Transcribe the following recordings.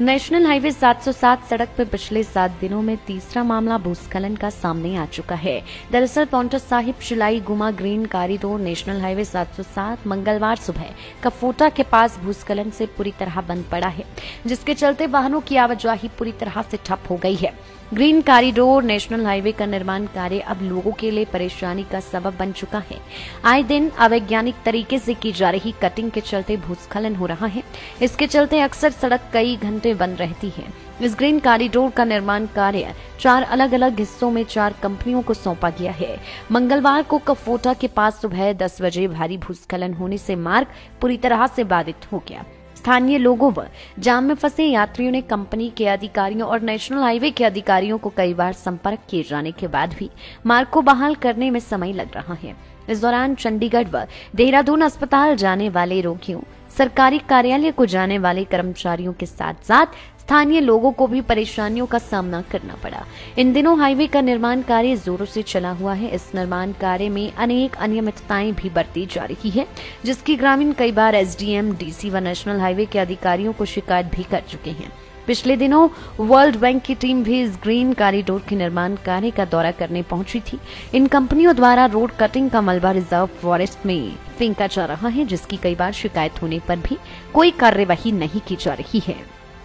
National highway 707 सड़क पर पिछले सात दिनों में तीसरा मामला भूस्खलन का सामने आ चुका है। दरअसल पौंटा साहिब शिलाई गुमा ग्रीन कॉरिडोर नेशनल हाईवे 707 मंगलवार सुबह कफोटा के पास भूस्खलन से पूरी तरह बंद पड़ा है, जिसके चलते वाहनों की आवाजाही पूरी तरह से ठप हो गई है। ग्रीन कॉरिडोर नेशनल हाईवे का निर्माण कार्य अब लोगों के लिए परेशानी का सबब बन चुका है। आए दिन अवैज्ञानिक तरीके से की जा रही कटिंग के चलते भूस्खलन हो रहा है। इसके चलते अक्सर सड़क कई घंटे बंद रहती है। इस ग्रीन कॉरिडोर का निर्माण कार्य चार अलग अलग हिस्सों में चार कंपनियों को सौंपा गया है। मंगलवार को कफोटा के पास सुबह दस बजे भारी भूस्खलन होने से मार्ग पूरी तरह से बाधित हो गया। स्थानीय लोगों व जाम में फंसे यात्रियों ने कंपनी के अधिकारियों और नेशनल हाईवे के अधिकारियों को कई बार संपर्क किए जाने के बाद भी मार्ग को बहाल करने में समय लग रहा है। इस दौरान चंडीगढ़ व देहरादून अस्पताल जाने वाले रोगियों सरकारी कार्यालय को जाने वाले कर्मचारियों के साथ साथ स्थानीय लोगों को भी परेशानियों का सामना करना पड़ा। इन दिनों हाईवे का निर्माण कार्य जोरों से चला हुआ है। इस निर्माण कार्य में अनेक अनियमितताएँ भी बरती जा रही है, जिसकी ग्रामीण कई बार एसडीएम, डीसी व नेशनल हाईवे के अधिकारियों को शिकायत भी कर चुके हैं। पिछले दिनों वर्ल्ड बैंक की टीम भी इस ग्रीन कॉरिडोर के निर्माण कार्य का दौरा करने पहुँची थी। इन कंपनियों द्वारा रोड कटिंग का मलबा रिज़र्व फॉरेस्ट में फेंका जा रहा है, जिसकी कई बार शिकायत होने पर भी कोई कार्यवाही नहीं की जा रही है।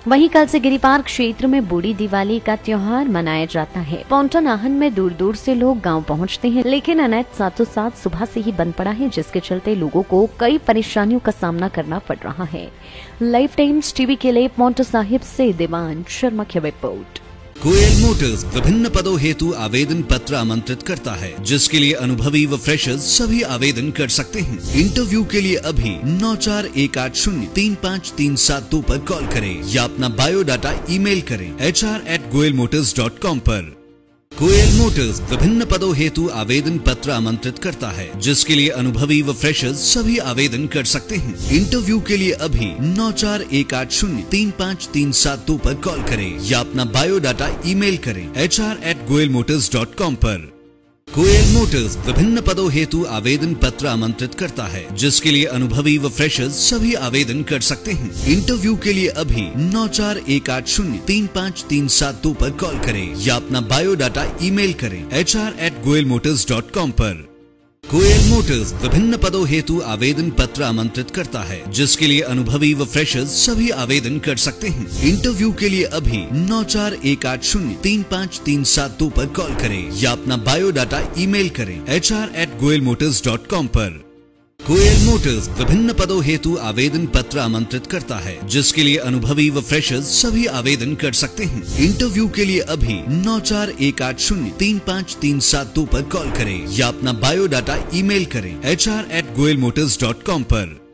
वहीं कल से गिरिपार क्षेत्र में बूढ़ी दिवाली का त्योहार मनाया जाता है। पौटन आहन में दूर दूर से लोग गाँव पहुँचते हैं, लेकिन अनैत सातों सात सुबह से ही बंद पड़ा है, जिसके चलते लोगों को कई परेशानियों का सामना करना पड़ रहा है। लाइफ टाइम्स टीवी के लिए पौंटा साहिब ऐसी देवान शर्मा की रिपोर्ट। कोयल मोटर्स विभिन्न पदों हेतु आवेदन पत्र आमंत्रित करता है, जिसके लिए अनुभवी व फ्रेशर्स सभी आवेदन कर सकते हैं। इंटरव्यू के लिए अभी नौ चार एक आठ शून्य तीन पाँच तीन सात दो आरोप कॉल करें या अपना बायोडाटा ईमेल करें H R at Goyal Motors dot com आरोप कोयल मोटर्स विभिन्न पदों हेतु आवेदन पत्र आमंत्रित करता है, जिसके लिए अनुभवी व फ्रेशर्स सभी आवेदन कर सकते हैं। इंटरव्यू के लिए अभी नौ चार एक आठ शून्य तीन पाँच तीन सात दो आरोप कॉल करें या अपना बायोडाटा ईमेल करें H R at Goyal Motors dot com आरोप कोयल मोटर्स विभिन्न पदों हेतु आवेदन पत्र आमंत्रित करता है, जिसके लिए अनुभवी व फ्रेशर्स सभी आवेदन कर सकते हैं। इंटरव्यू के लिए अभी नौ चार एक आठ शून्य तीन पाँच तीन सात दो आरोप कॉल करें या अपना बायोडाटा ईमेल करें H R at Goyal Motors dot com आरोप कोयल मोटर्स विभिन्न पदों हेतु आवेदन पत्र आमंत्रित करता है, जिसके लिए अनुभवी व फ्रेशर्स सभी आवेदन कर सकते हैं। इंटरव्यू के लिए अभी नौ चार एक आठ शून्य तीन पाँच तीन सात दो आरोप कॉल करें या अपना बायोडाटा ईमेल करें H R at Goyal Motors dot com आरोप कोयल मोटर्स विभिन्न पदों हेतु आवेदन पत्र आमंत्रित करता है, जिसके लिए अनुभवी व फ्रेशर्स सभी आवेदन कर सकते हैं। इंटरव्यू के लिए अभी नौ चार एक आठ शून्य तीन पाँच तीन सात दो आरोप कॉल करें या अपना बायोडाटा ईमेल करें H R at Goyal Motors dot com आरोप